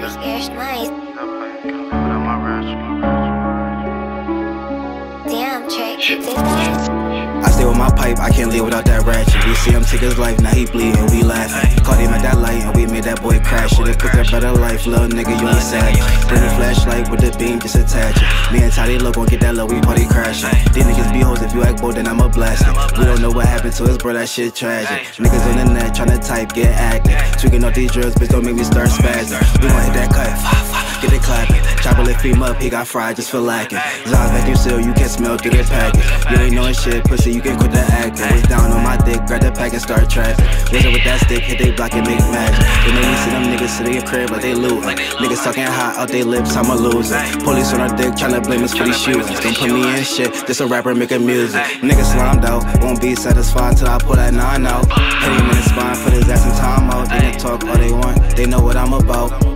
Nice. Damn, trick, I stay with my pipe, I can't live without that ratchet. We see him take his life, now he bleeding, we laughing. Caught him at that light, and we made that boy crash. Should've picked up better life, little nigga, you ain't sad. Bring a flashlight with the beam, just attach it. Me and Toddy look gon' get that love. we party crashing. These niggas be hoes, if you act bold, then I'ma blast it. We don't know what happened to us, bro, that shit tragic. Niggas on the net, tryna type, get active. Tweaking off these drugs, bitch, don't make me start spazzing. You ain't that cut. Get it clapping. Chopper lift him up, he got fried just for lacking. Zaz you seal, you can smell through the package. You ain't knowing shit, pussy, you can quit the acting. Was down on my dick, grab the pack and start traffic. Wizard with that stick, hit they block and make magic. They make me see them niggas sitting in crib like they looting. Niggas talking hot out they lips, I'm a loser. Police on our dick, tryna blame us for these shootings. Don't put me in shit, this a rapper making music. Niggas slimed out, won't be satisfied till I pull that 9 out. Hit him in the spine, put his ass in time out. They can talk all they want, they know what I'm about.